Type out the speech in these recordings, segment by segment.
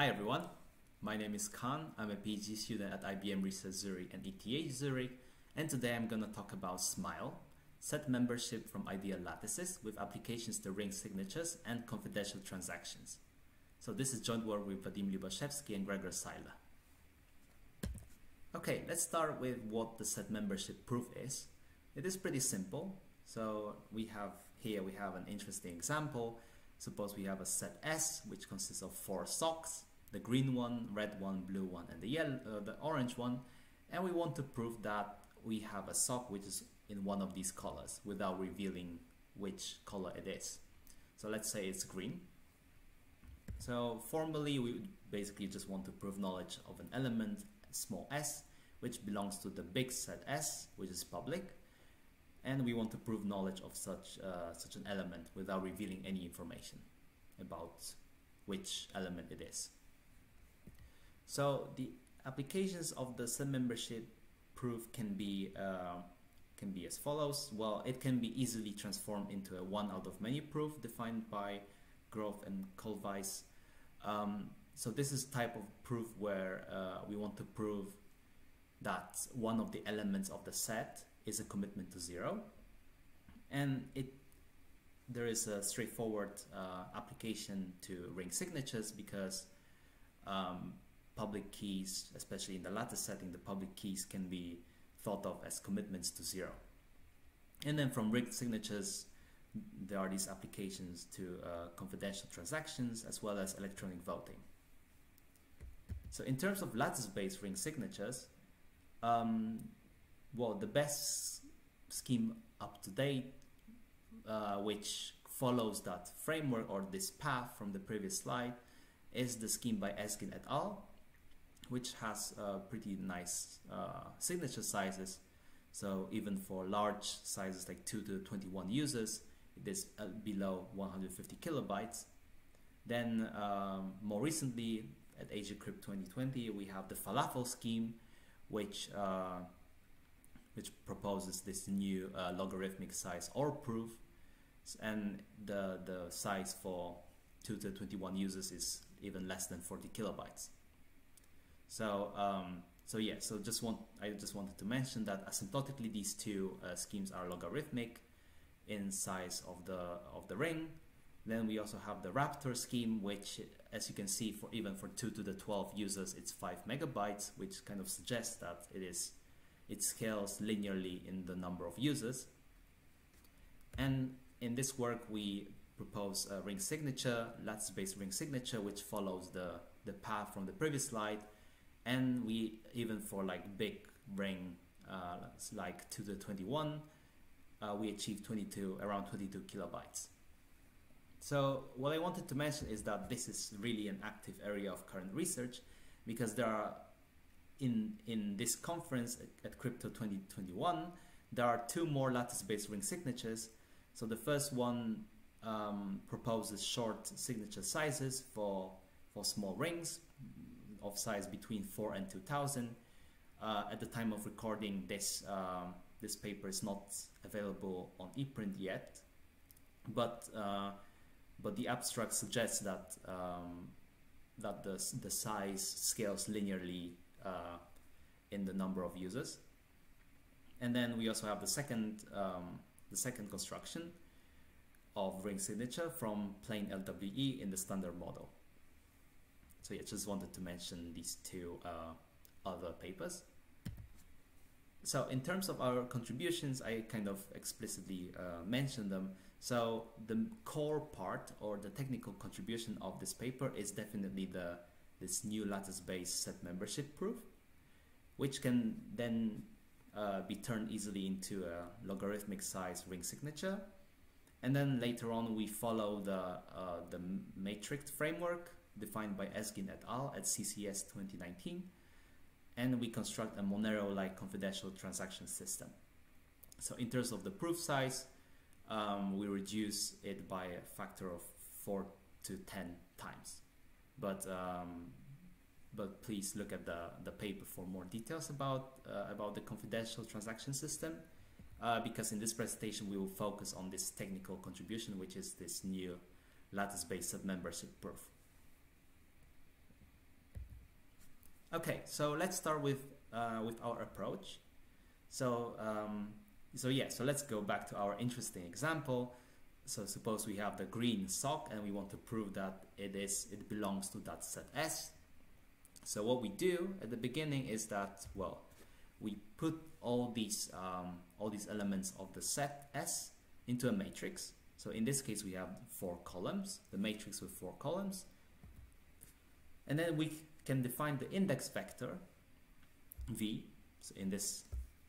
Hi everyone, my name is Khanh. I'm a PhD student at IBM Research Zurich and ETH Zurich, and today I'm going to talk about SMILE, set membership from ideal lattices with applications to ring signatures and confidential transactions. So this is joint work with Vadim Lyubashevsky and Gregor Seiler. Okay, let's start with what the set membership proof is. It is pretty simple. So we have here we have an interesting example. Suppose we have a set S which consists of four socks, the green one, red one, blue one, and the yellow, uh, the orange one, and we want to prove that we have a sock which is in one of these colors without revealing which color it is. So let's say it's green. So formally we basically just want to prove knowledge of an element small s which belongs to the big set S which is public and we want to prove knowledge of such uh, such an element without revealing any information about which element it is. So the applications of the set membership proof can be uh, can be as follows. Well, it can be easily transformed into a one out of many proof defined by Groth and Kohlweiss. Um, so this is type of proof where uh, we want to prove that one of the elements of the set is a commitment to zero and it there is a straightforward uh, application to ring signatures because um, public keys, especially in the lattice setting, the public keys can be thought of as commitments to zero. And then from ring signatures, there are these applications to uh, confidential transactions as well as electronic voting. So in terms of lattice-based ring signatures, um, well, the best scheme up to date, uh, which follows that framework or this path from the previous slide, is the scheme by Esgin et al., which has uh, pretty nice uh, signature sizes. So even for large sizes like 2 to 21 users, it is uh, below 150 kilobytes. Then um, more recently at AsiaCrypt 2020, we have the Falafel scheme, which uh, which proposes this new uh, logarithmic size OR proof and the, the size for 2 to 21 users is even less than 40 kilobytes. So, um, so yeah, so just want I just wanted to mention that asymptotically these two uh, schemes are logarithmic in size of the of the ring. Then we also have the Raptor scheme, which, as you can see, for even for 2 to the 12 users, it's 5 megabytes, which kind of suggests that it is it scales linearly in the number of users. And in this work, we propose a ring signature, lattice-based ring signature, which follows the, the path from the previous slide. And we, even for like big ring, uh, like 2 to 21, uh, we achieve 22, around 22 kilobytes. So what I wanted to mention is that this is really an active area of current research because there are in, in this conference at, Crypto 2021, there are two more lattice-based ring signatures. So the first one um, proposes short signature sizes for, for small rings of size between 4 and 2000. Uh, at the time of recording this, um, this paper is not available on ePrint yet, but, uh, but the abstract suggests that, um, that the, the size scales linearly uh, in the number of users. And then we also have the second, um, the second construction of ring signature from plain LWE in the standard model. So yeah, just wanted to mention these two uh, other papers. So in terms of our contributions, I kind of explicitly uh, mentioned them. So the core part or the technical contribution of this paper is definitely the this new lattice-based set membership proof which can then uh, be turned easily into a logarithmic size ring signature. And then later on, we follow the, uh, the MatRiCT framework defined by Esgin et al. at CCS 2019. And we construct a Monero-like confidential transaction system. So in terms of the proof size, um, we reduce it by a factor of 4 to 10 times. But um, but please look at the, the paper for more details about, uh, about the confidential transaction system. Uh, because in this presentation we will focus on this technical contribution which is this new lattice-based membership proof. Okay, so let's start with uh, with our approach. So um, so yeah, so let's go back to our interesting example. So suppose we have the green sock and we want to prove that it is it belongs to that set S. So what we do at the beginning is that well, we put all these um, all these elements of the set S into a matrix. So in this case we have four columns, the matrix with four columns. And then we can define the index vector v. So in this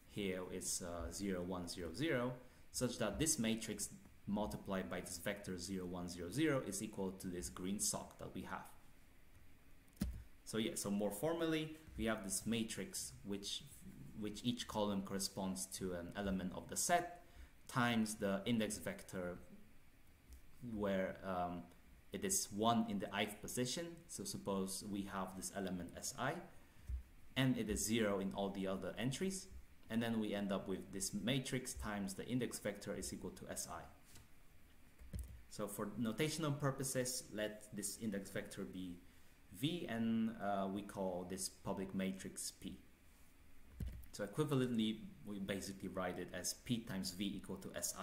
here is uh, 0, 1, 0, 0, such that this matrix multiplied by this vector 0, 1, 0, 0 is equal to this green sock that we have. So yeah, so more formally, we have this matrix which which each column corresponds to an element of the set times the index vector where um, it is 1 in the ith position. So suppose we have this element Si and it is 0 in all the other entries and then we end up with this matrix times the index vector is equal to Si. So for notational purposes, let this index vector be V and uh, we call this public matrix P. So equivalently, we basically write it as P times V equal to Si.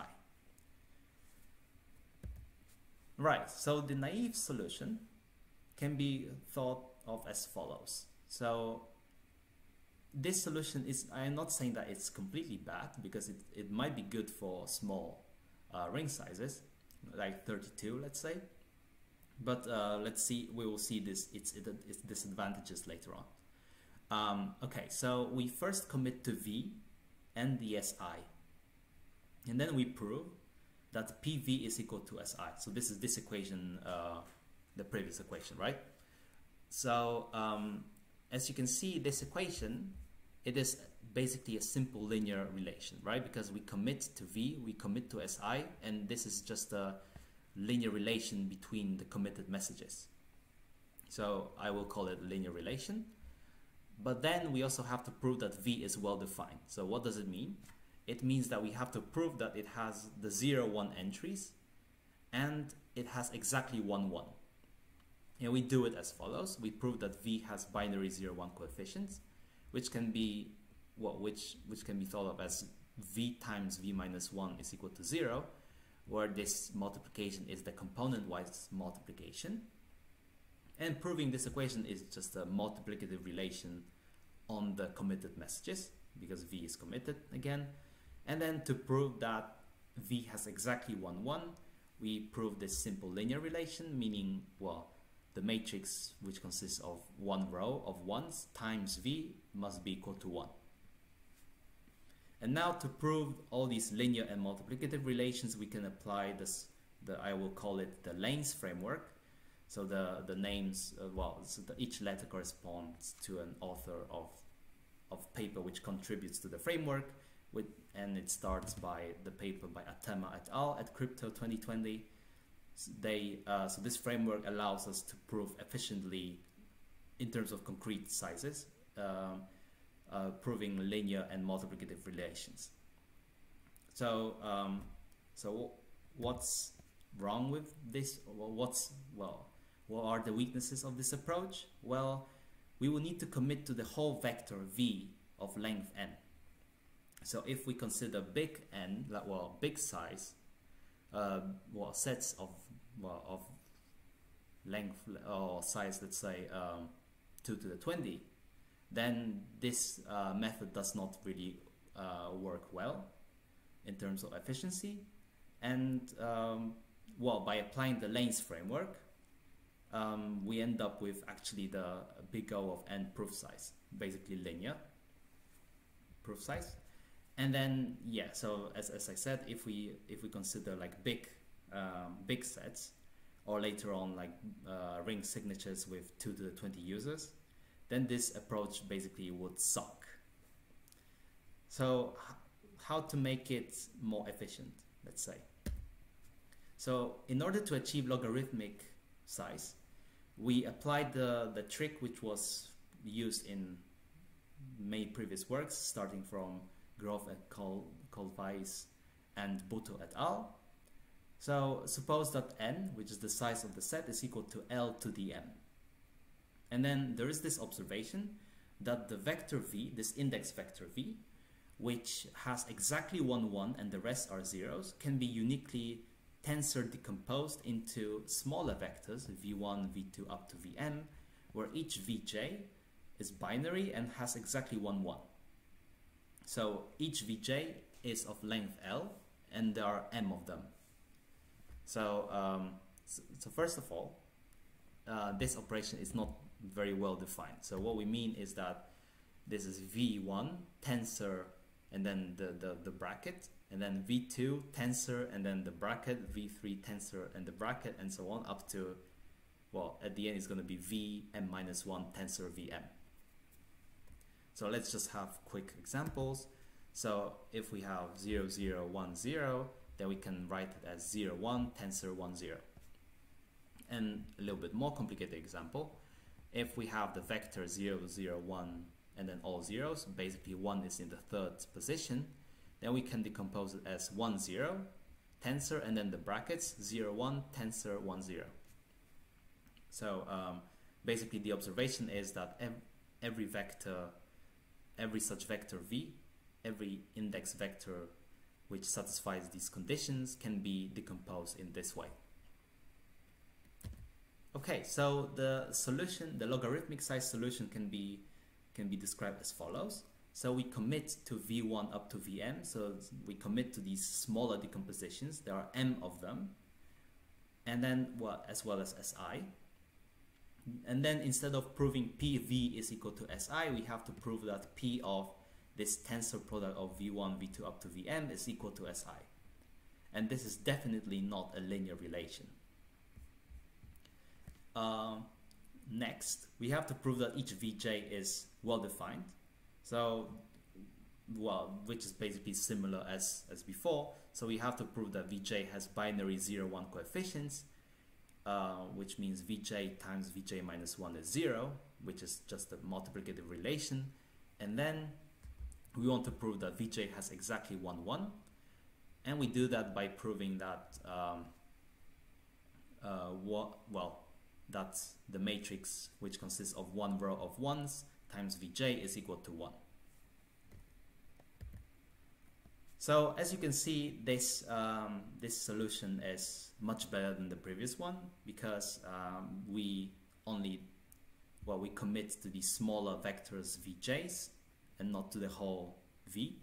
Right, so the naive solution can be thought of as follows. So this solution is, I'm not saying that it's completely bad because it, it might be good for small uh, ring sizes, like 32, let's say. But uh, let's see, we will see this its, its disadvantages later on. Um, okay, so we first commit to V and the SI. And then we prove that PV is equal to SI. So this is this equation, uh, the previous equation, right? So um, as you can see, this equation, it is basically a simple linear relation, right? Because we commit to V, we commit to SI, and this is just a linear relation between the committed messages. So I will call it linear relation. But then we also have to prove that V is well defined. So what does it mean? It means that we have to prove that it has the 0, 1 entries and it has exactly 1, 1. And we do it as follows. We prove that V has binary 0, 1 coefficients, which can be what well, which which can be thought of as V times V minus 1 is equal to 0, where this multiplication is the component-wise multiplication. And proving this equation is just a multiplicative relation on the committed messages because V is committed again. And then to prove that V has exactly 1, 1, we prove this simple linear relation, meaning, well, the matrix which consists of one row of ones times V must be equal to 1. And now to prove all these linear and multiplicative relations, we can apply this, the, I will call it the LANES framework, so the, the names, uh, well, so the, each letter corresponds to an author of, of paper which contributes to the framework, with, and it starts by the paper by Attema et al. at Crypto 2020. So they, uh, so this framework allows us to prove efficiently in terms of concrete sizes, um, uh, proving linear and multiplicative relations. So, um, so what's wrong with this? What's well, what are the weaknesses of this approach? Well, we will need to commit to the whole vector v of length n. So if we consider big n, like well, big size, uh, well, sets of well of length or size, let's say um, two to the twenty, then this uh, method does not really uh, work well in terms of efficiency. And um, well, by applying the LANES framework, um, we end up with actually the big O of n proof size, basically linear proof size. And then, yeah, so as, as I said, if we if we consider like big um, big sets, or later on like uh, ring signatures with 2 to the 20 users, then this approach basically would suck. So how to make it more efficient, let's say. So in order to achieve logarithmic size, we applied the, the trick which was used in many previous works, starting from Groth et Col Kohlweiss and Bootle et al. So suppose that n, which is the size of the set, is equal to L to the m. And then there is this observation that the vector v, this index vector v, which has exactly one 1 and the rest are zeros, can be uniquely tensor decomposed into smaller vectors, v1, v2 up to vm, where each vj is binary and has exactly one 1. So each vj is of length l and there are m of them. So, um, so, so, first of all, uh, this operation is not very well defined. So what we mean is that this is v1 tensor and then the, the, the bracket and then v2 tensor and then the bracket v3 tensor and the bracket and so on up to well at the end it's going to be vm minus 1 tensor vm so let's just have quick examples. So if we have 0 0 1 0 then we can write it as 0 1 tensor 1 0 and a little bit more complicated example. If we have the vector 0 0 1 and then all zeros, basically 1 is in the third position, then we can decompose it as 1, 0, tensor, and then the brackets 0, 1, tensor, 1, 0. So um, basically the observation is that ev every vector, every such vector v, every index vector which satisfies these conditions can be decomposed in this way. Okay, so the solution, the logarithmic size solution can be can be described as follows. So we commit to V1 up to Vm. So we commit to these smaller decompositions. There are m of them. And then well, as well as Si. And then instead of proving PV is equal to Si, we have to prove that P of this tensor product of V1, V2 up to Vm is equal to Si. And this is definitely not a linear relation. Uh, next, we have to prove that each Vj is well defined. So, well, which is basically similar as, as before. So we have to prove that Vj has binary 0, 1 coefficients, uh, which means Vj times Vj minus 1 is 0, which is just a multiplicative relation. And then we want to prove that Vj has exactly 1, 1. And we do that by proving that, um, uh, what, well, that the matrix which consists of one row of ones times Vj is equal to 1. So as you can see, this, um, this solution is much better than the previous one because um, we only, well, we commit to the smaller vectors Vj's and not to the whole V.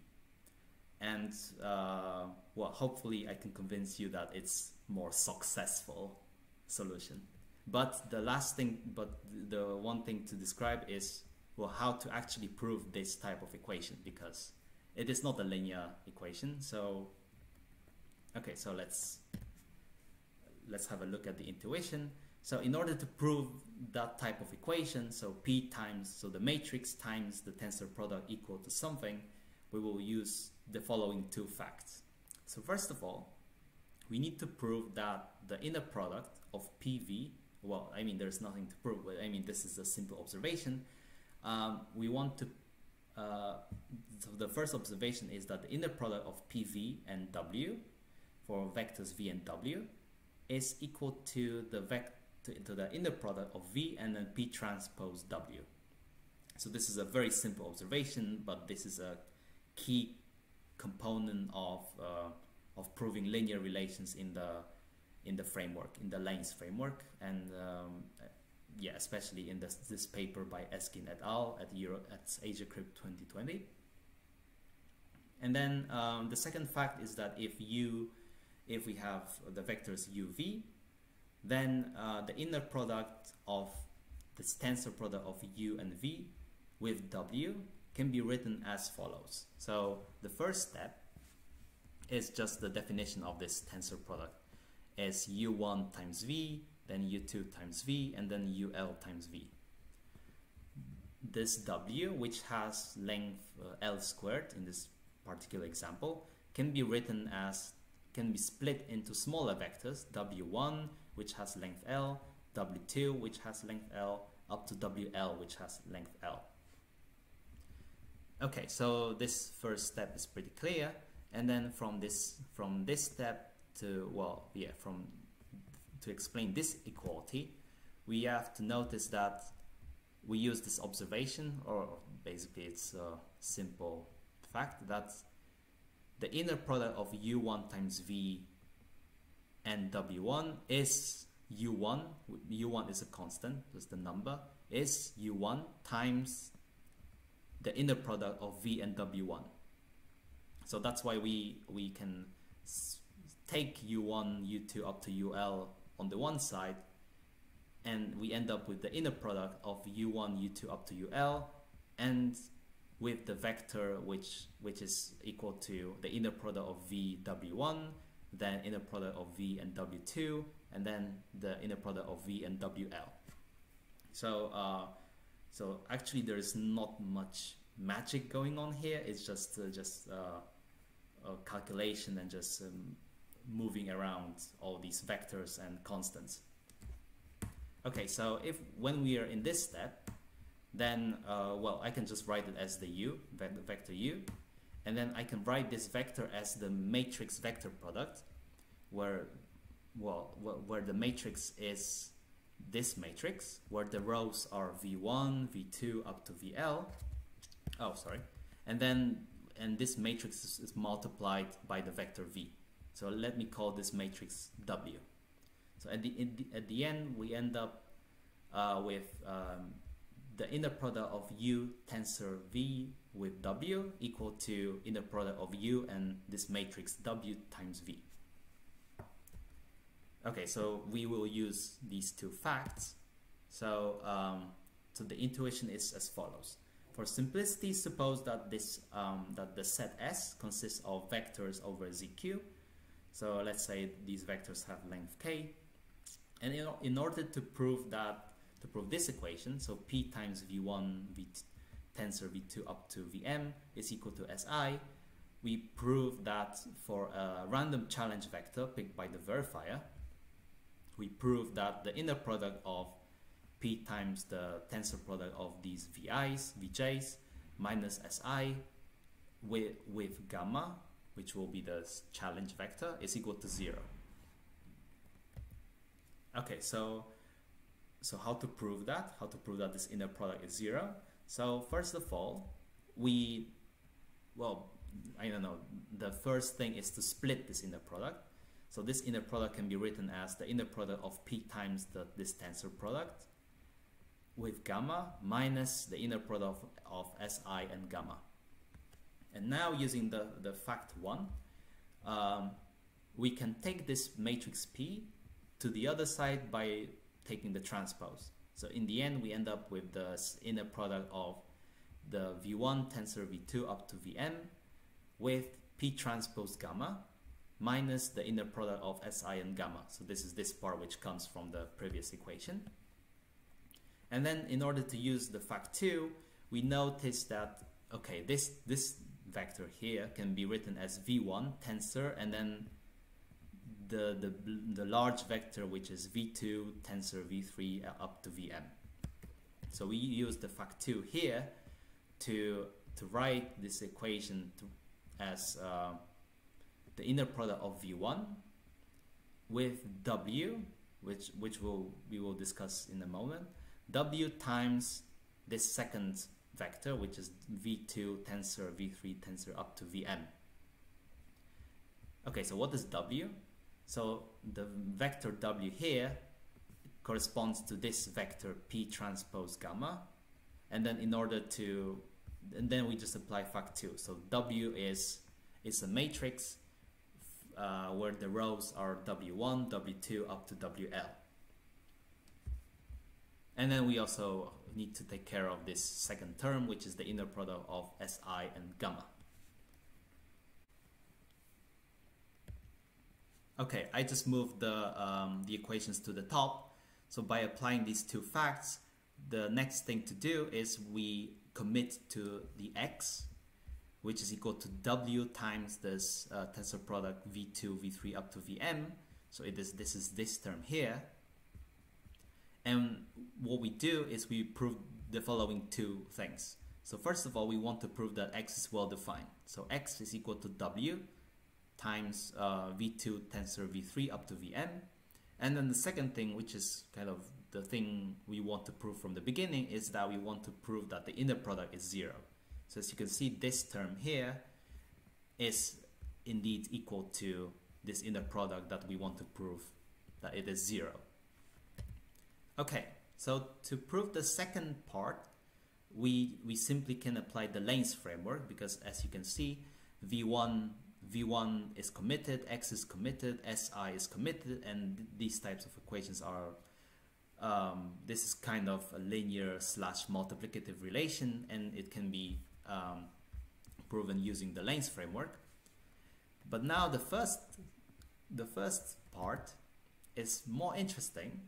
And uh, well, hopefully I can convince you that it's more successful solution. But the last thing, but the one thing to describe is well how to actually prove this type of equation because it is not a linear equation. So okay, so let's let's have a look at the intuition. So in order to prove that type of equation, so P times, so the matrix times the tensor product equal to something, we will use the following two facts. So first of all, we need to prove that the inner product of PV well, I mean, there's nothing to prove, but I mean, this is a simple observation. Um, we want to, uh, so the first observation is that the inner product of PV and W for vectors V and W is equal to the vector to the inner product of V and then P transpose W. So this is a very simple observation, but this is a key component of uh, of proving linear relations in the in the framework, in the LANES framework, and um, yeah, especially in this, this paper by Esgin et al. at Euro at AsiaCrypt 2020. And then um, the second fact is that if u, if we have the vectors uv, then uh, the inner product of this tensor product of u and v with w can be written as follows. So the first step is just the definition of this tensor product as u1 times v, then u2 times v, and then ul times v. This w, which has length uh, l squared in this particular example, can be written as, can be split into smaller vectors, w1, which has length l, w2, which has length l, up to wl, which has length l. Okay, so this first step is pretty clear. And then from this, from this step, to, well, yeah, from, to explain this equality, we have to notice that we use this observation, or basically it's a simple fact that the inner product of u1 times v and w1 is u1, u1 is a constant, just the number, is u1 times the inner product of v and w1. So that's why we, we can take u1, u2 up to ul on the one side and we end up with the inner product of u1, u2 up to ul and with the vector which which is equal to the inner product of v w1 then inner product of v and w2 and then the inner product of v and wl so uh, so actually there is not much magic going on here. It's just uh, just uh, a calculation and just um, moving around all these vectors and constants. Okay so if when we are in this step then uh, well I can just write it as the u vector u and then I can write this vector as the matrix vector product where well where the matrix is this matrix where the rows are v1 v2 up to vl oh sorry. And then and this matrix is, is multiplied by the vector v so let me call this matrix w so at the, the at the end we end up uh, with um, the inner product of u tensor v with w equal to inner product of u and this matrix w times v. Okay, so we will use these two facts. So, um, so the intuition is as follows. For simplicity, suppose that this um, that the set S consists of vectors over ZQ. So let's say these vectors have length k. And in, in order to prove that to prove this equation, so P times V1 V tensor V2 up to Vm is equal to Si, we prove that for a random challenge vector picked by the verifier, we prove that the inner product of P times the tensor product of these VIs, VJs, minus Si with, with gamma, which will be the challenge vector, is equal to zero. Okay, so so how to prove that? How to prove that this inner product is zero? So first of all, we, well, I don't know, the first thing is to split this inner product. So this inner product can be written as the inner product of P times the, this tensor product with gamma minus the inner product of, of Si and gamma. And now using the, the fact one, um, we can take this matrix P to the other side by taking the transpose. So in the end, we end up with the inner product of the V1 tensor V2 up to Vm with P transpose gamma minus the inner product of Si and gamma. So this is this part which comes from the previous equation. And then in order to use the fact 2, we notice that, okay, this, this vector here can be written as V1 tensor and then the, the, the large vector which is v2 tensor v3 up to vm. So we use the fact2 here to, to write this equation to, as uh, the inner product of v1 with w, which, which we'll, we will discuss in a moment, w times this second vector, which is v2 tensor v3 tensor up to vm. Okay, so what is w? So the vector w here corresponds to this vector p transpose gamma. And then in order to, and then we just apply fact 2. So w is, is a matrix uh, where the rows are w1, w2 up to wl. And then we also need to take care of this second term, which is the inner product of Si and gamma. Okay, I just moved the, um, the equations to the top. So by applying these two facts, the next thing to do is we commit to the x, which is equal to w times this uh, tensor product v2, v3 up to vm. So it is, this is this term here. And what we do is we prove the following two things. So first of all, we want to prove that x is well defined. So x is equal to w times uh, v2 tensor v3 up to vm And then the second thing, which is kind of the thing we want to prove from the beginning, is that we want to prove that the inner product is zero. So as you can see, this term here is indeed equal to this inner product that we want to prove that it is zero. Okay, so to prove the second part, we, we simply can apply the LANES framework because as you can see, V1 V1 is committed, X is committed, SI is committed, and these types of equations are, um, this is kind of a linear slash multiplicative relation, and it can be um, proven using the LANES framework. But now the first, the first part is more interesting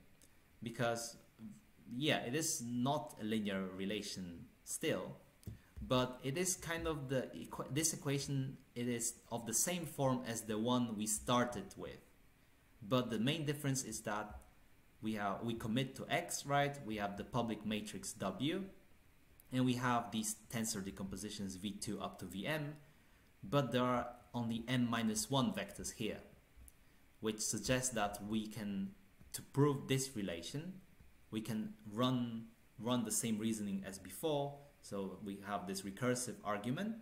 because, yeah, it is not a linear relation still, but it is kind of the this equation it is of the same form as the one we started with. But the main difference is that we have we commit to x right? We have the public matrix w and we have these tensor decompositions v2 up to vm but there are only n minus 1 vectors here which suggests that we can to prove this relation we can run run the same reasoning as before. So we have this recursive argument.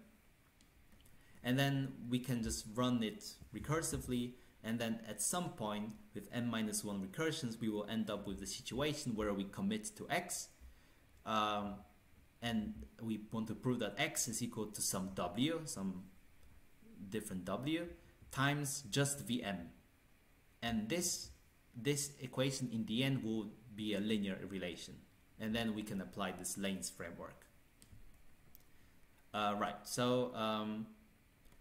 And then we can just run it recursively. And then at some point with n minus 1 recursions we will end up with the situation where we commit to x. Um, and we want to prove that x is equal to some w, some different w, times just vm. And this, this equation in the end will be a linear relation. And then we can apply this LANES framework. Uh, right, so, um,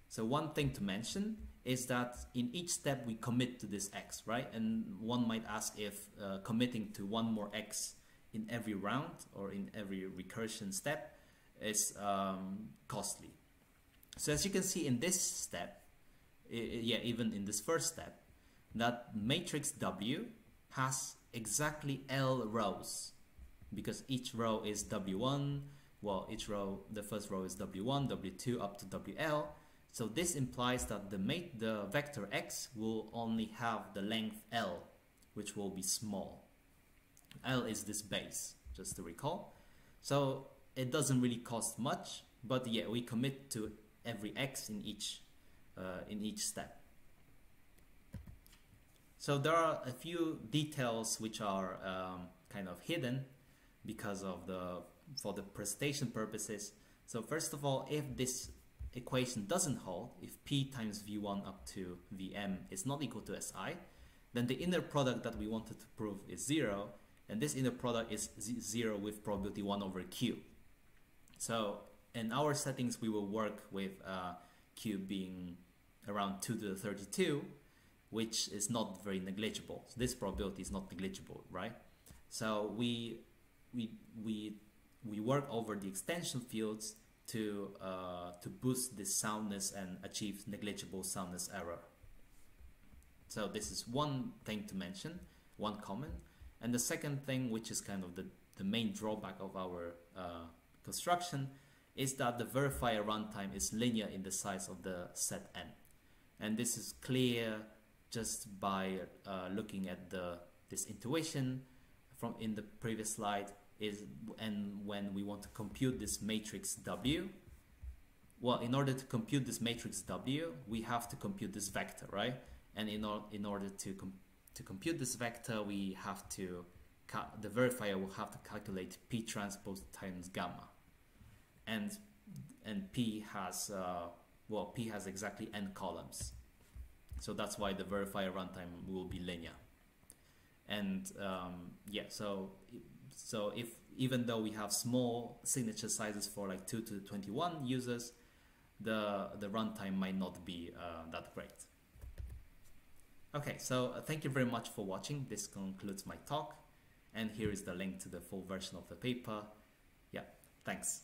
so one thing to mention is that in each step we commit to this x, right? And one might ask if uh, committing to one more x in every round or in every recursion step is um, costly. So as you can see in this step, yeah, even in this first step, that matrix W has exactly L rows because each row is W1, well, each row, the first row is W1, W2 up to WL. So this implies that the, mate, the vector x will only have the length L, which will be small. L is this base, just to recall. So it doesn't really cost much, but yeah, we commit to every x in each, uh, in each step. So there are a few details which are um, kind of hidden because of the for the presentation purposes. So first of all, if this equation doesn't hold, if p times v1 up to vm is not equal to si, then the inner product that we wanted to prove is 0, and this inner product is 0 with probability 1 over q. So in our settings, we will work with uh, q being around 2 to the 32, which is not very negligible. So this probability is not negligible, right? So we we we we work over the extension fields to, uh, to boost this soundness and achieve negligible soundness error. So this is one thing to mention, one comment. And the second thing, which is kind of the, the main drawback of our uh, construction, is that the verifier runtime is linear in the size of the set n. And this is clear just by uh, looking at the this intuition from in the previous slide is and when we want to compute this matrix W well in order to compute this matrix W we have to compute this vector right? And in, or, in order to com to compute this vector we have to the verifier will have to calculate P transpose times gamma. And and P has uh, well P has exactly n columns so that's why the verifier runtime will be linear and um, yeah so so if even though we have small signature sizes for like 2 to 21 users, the, the runtime might not be uh, that great. Okay, so uh, thank you very much for watching. This concludes my talk. And here is the link to the full version of the paper. Yeah, thanks.